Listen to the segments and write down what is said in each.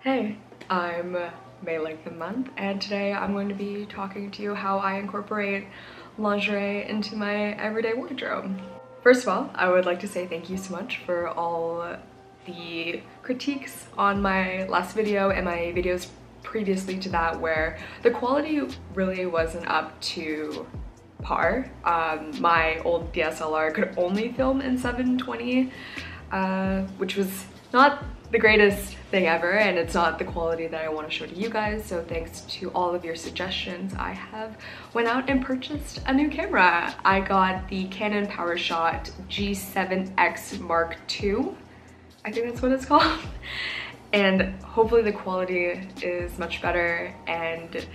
Hey, I'm Mei Lengthen Month and today I'm going to be talking to you how I incorporate lingerie into my everyday wardrobe. First of all, I would like to say thank you so much for all the critiques on my last video and my videos previously to that where the quality really wasn't up to par. Um, my old DSLR could only film in 720, uh, which was not the greatest thing ever and it's not the quality that I want to show to you guys so thanks to all of your suggestions I have went out and purchased a new camera. I got the Canon PowerShot G7X Mark II I think that's what it's called and hopefully the quality is much better and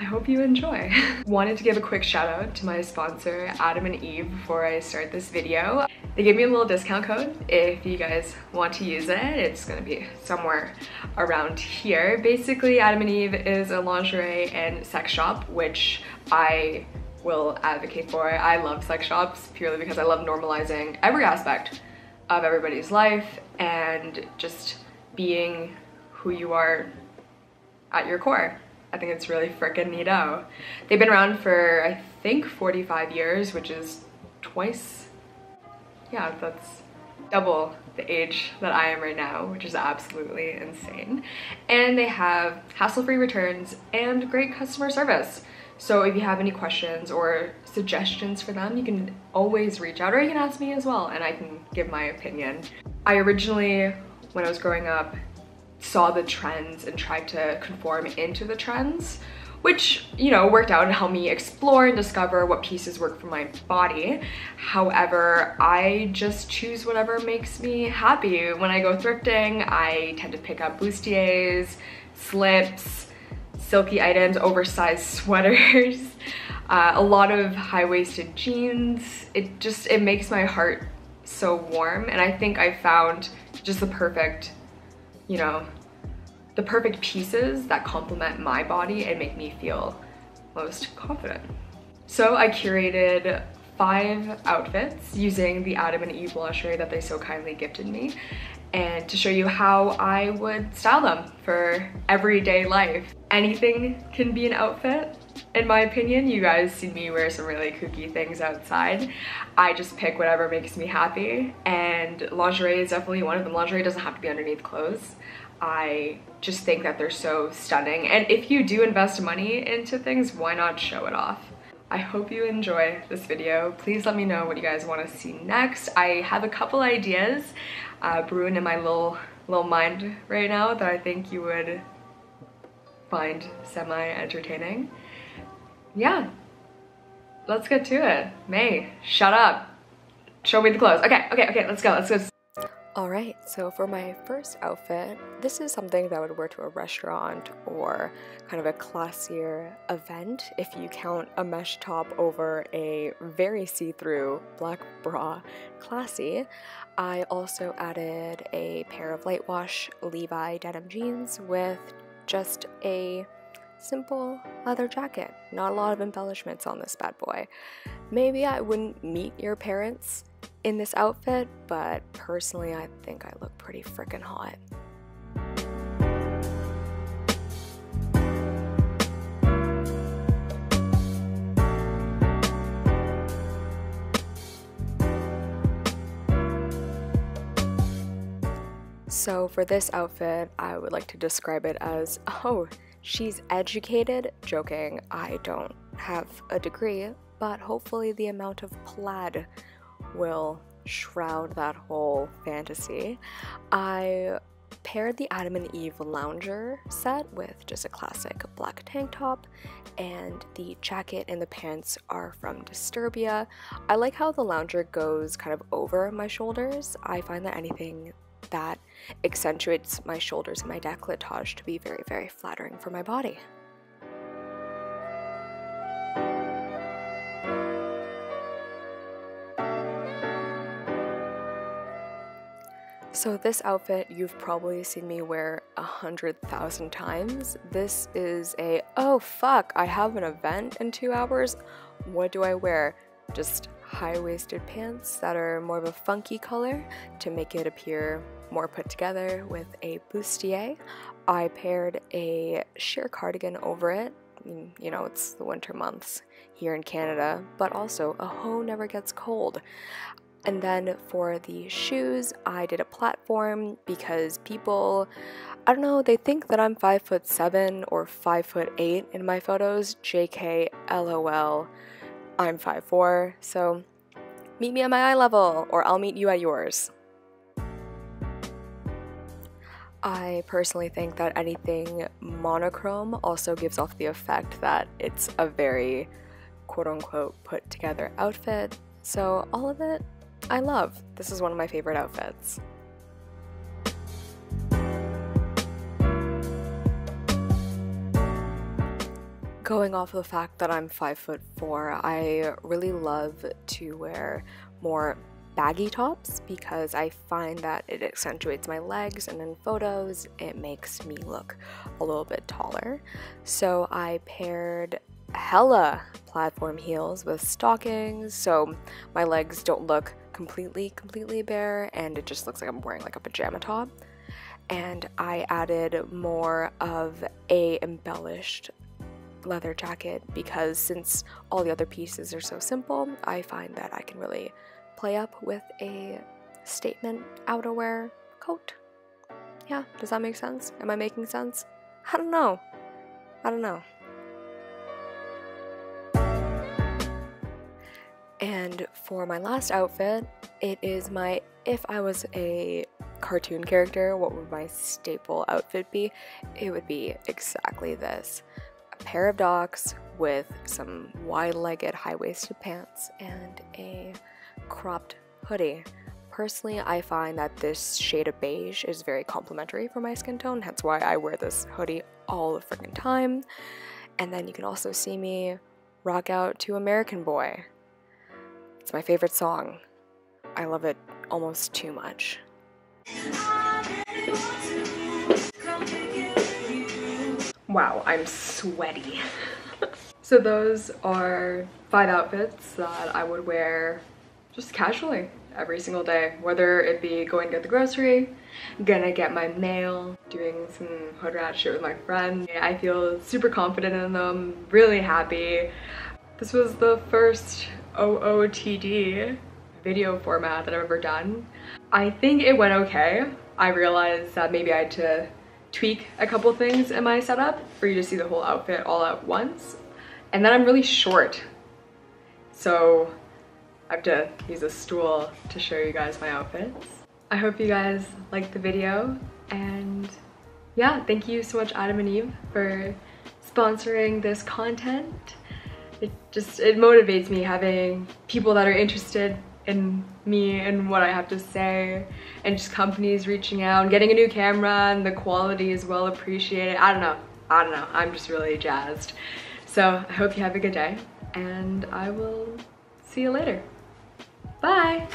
I hope you enjoy. Wanted to give a quick shout out to my sponsor Adam and Eve before I start this video. They gave me a little discount code if you guys want to use it. It's gonna be somewhere around here. Basically Adam and Eve is a lingerie and sex shop which I will advocate for. I love sex shops purely because I love normalizing every aspect of everybody's life and just being who you are at your core. I think it's really freaking neato. They've been around for, I think, 45 years, which is twice, yeah, that's double the age that I am right now, which is absolutely insane. And they have hassle-free returns and great customer service. So if you have any questions or suggestions for them, you can always reach out or you can ask me as well and I can give my opinion. I originally, when I was growing up, saw the trends and tried to conform into the trends which, you know, worked out and helped me explore and discover what pieces work for my body. However, I just choose whatever makes me happy. When I go thrifting, I tend to pick up bustiers, slips, silky items, oversized sweaters, uh, a lot of high-waisted jeans. It just, it makes my heart so warm and I think I found just the perfect you know, the perfect pieces that complement my body and make me feel most confident. So I curated five outfits using the Adam and Eve lingerie that they so kindly gifted me and to show you how I would style them for everyday life. Anything can be an outfit, in my opinion. You guys see me wear some really kooky things outside. I just pick whatever makes me happy and lingerie is definitely one of them. Lingerie doesn't have to be underneath clothes. I just think that they're so stunning. And if you do invest money into things, why not show it off? I hope you enjoy this video. Please let me know what you guys want to see next. I have a couple ideas uh, brewing in my little little mind right now that I think you would find semi-entertaining. Yeah, let's get to it. Mei, shut up. Show me the clothes. Okay, okay, okay, let's go, let's go. Alright, so for my first outfit, this is something that I would wear to a restaurant or kind of a classier event if you count a mesh top over a very see-through black bra classy. I also added a pair of light wash Levi denim jeans with just a simple leather jacket. Not a lot of embellishments on this bad boy. Maybe I wouldn't meet your parents in this outfit, but personally I think I look pretty freaking hot. So for this outfit, I would like to describe it as, oh, she's educated? Joking, I don't have a degree, but hopefully the amount of plaid will shroud that whole fantasy. I paired the Adam and Eve lounger set with just a classic black tank top and the jacket and the pants are from Disturbia. I like how the lounger goes kind of over my shoulders. I find that anything that accentuates my shoulders and my décolletage to be very, very flattering for my body. So this outfit you've probably seen me wear a hundred thousand times. This is a, oh fuck, I have an event in two hours. What do I wear? Just high-waisted pants that are more of a funky color to make it appear more put together with a bustier. I paired a sheer cardigan over it. Mm, you know, it's the winter months here in Canada, but also a hoe never gets cold. And then for the shoes, I did a platform because people, I don't know, they think that I'm five foot seven or five foot eight in my photos. JK, LOL, I'm five four. So meet me at my eye level, or I'll meet you at yours. I personally think that anything monochrome also gives off the effect that it's a very quote unquote put together outfit. So, all of it, I love. This is one of my favorite outfits. Going off of the fact that I'm five foot four, I really love to wear more baggy tops because I find that it accentuates my legs and in photos it makes me look a little bit taller. So I paired hella platform heels with stockings so my legs don't look completely completely bare and it just looks like I'm wearing like a pajama top and I added more of a embellished leather jacket because since all the other pieces are so simple I find that I can really play up with a statement outerwear coat. Yeah, does that make sense? Am I making sense? I don't know. I don't know. And for my last outfit, it is my if I was a cartoon character, what would my staple outfit be? It would be exactly this a pair of Docs with some wide legged high waisted pants and a cropped hoodie. Personally, I find that this shade of beige is very complementary for my skin tone, hence why I wear this hoodie all the freaking time. And then you can also see me rock out to American Boy. It's my favorite song. I love it almost too much. Wow, I'm sweaty. so those are five outfits that I would wear just casually every single day, whether it be going to get the grocery, gonna get my mail, doing some hood rat shit with my friend. I feel super confident in them, really happy. This was the first OOTD video format that I've ever done. I think it went okay. I realized that maybe I had to tweak a couple things in my setup for you to see the whole outfit all at once. And then I'm really short. So I have to use a stool to show you guys my outfits. I hope you guys liked the video and yeah, thank you so much Adam and Eve for sponsoring this content. It just, it motivates me having people that are interested in me and what I have to say and just companies reaching out and getting a new camera and the quality is well appreciated. I don't know, I don't know, I'm just really jazzed. So I hope you have a good day and I will see you later. Bye!